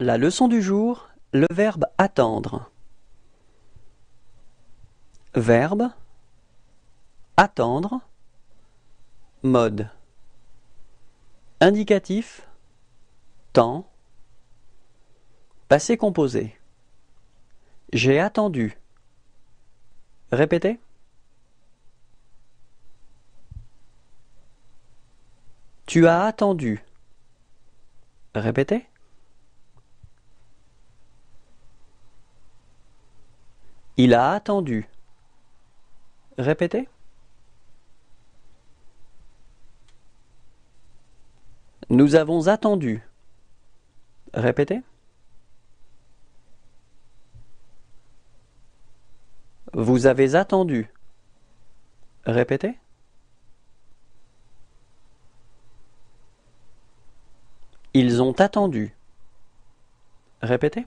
La leçon du jour, le verbe attendre. Verbe attendre mode indicatif temps passé composé J'ai attendu. Répétez. Tu as attendu. Répétez. Il a attendu. Répétez. Nous avons attendu. Répétez. Vous avez attendu. Répétez. Ils ont attendu. Répétez.